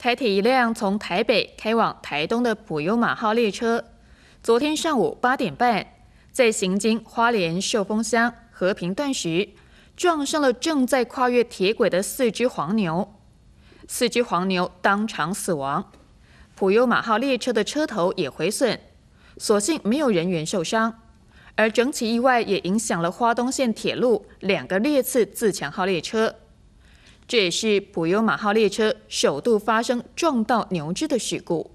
台铁一辆从台北开往台东的普悠马号列车，昨天上午八点半，在行经花莲秀峰乡和平段时，撞上了正在跨越铁轨的四只黄牛，四只黄牛当场死亡。普悠马号列车的车头也毁损，所幸没有人员受伤。而整起意外也影响了花东线铁路两个列次自强号列车。这也是普悠马号列车首度发生撞到牛只的事故。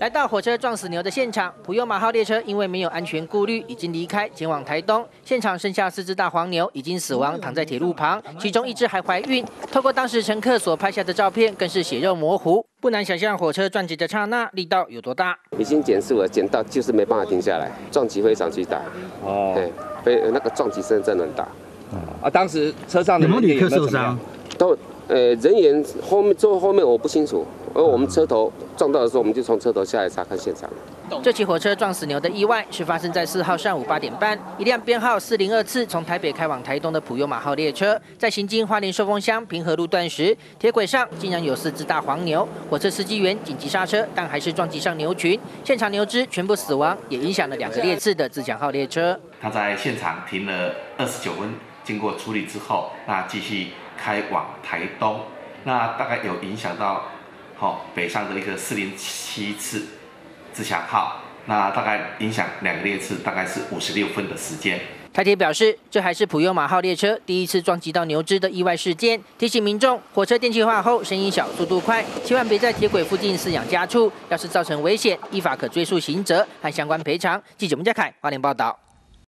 来到火车撞死牛的现场，普悠马号列车因为没有安全顾虑，已经离开前往台东。现场剩下四只大黄牛已经死亡，躺在铁路旁，其中一只还怀孕。透过当时乘客所拍下的照片，更是血肉模糊。不难想象火车撞击的刹那力道有多大。已经减速了，减到就是没办法停下来，撞击非常巨大。哦，对非那个撞击声真的很大。啊，当时车上的有没有旅客受伤？都，呃，人员后面坐后面我不清楚，而我们车头撞到的时候，我们就从车头下来查看现场。这起火车撞死牛的意外是发生在四号上午八点半，一辆编号四零二次从台北开往台东的普悠马号列车，在行经花莲寿丰乡平和路段时，铁轨上竟然有四只大黄牛，火车司机员紧急刹车，但还是撞击上牛群，现场牛只全部死亡，也影响了两个列次的自强号列车。他在现场停了二十九分。经过处理之后，那继续开往台东，那大概有影响到，好北上的一个四零七次自强号，那大概影响两个列次，大概是五十六分的时间。台铁表示，这还是普悠马号列车第一次撞击到牛只的意外事件，提醒民众，火车电气化后声音小、速度快，千万别在铁轨附近饲养家畜，要是造成危险，依法可追诉刑责和相关赔偿。记者孟家凯，花莲报道。